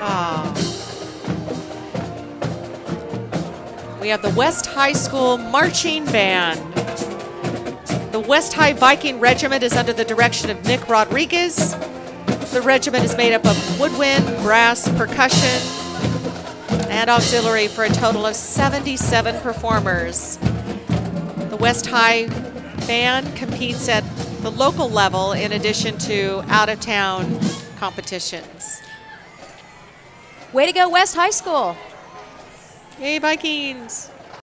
Ah. We have the West High School Marching Band. The West High Viking Regiment is under the direction of Nick Rodriguez. The regiment is made up of woodwind, brass, percussion, and auxiliary for a total of 77 performers. The West High Band competes at the local level in addition to out of town competitions. Way to go, West High School. Hey, Vikings!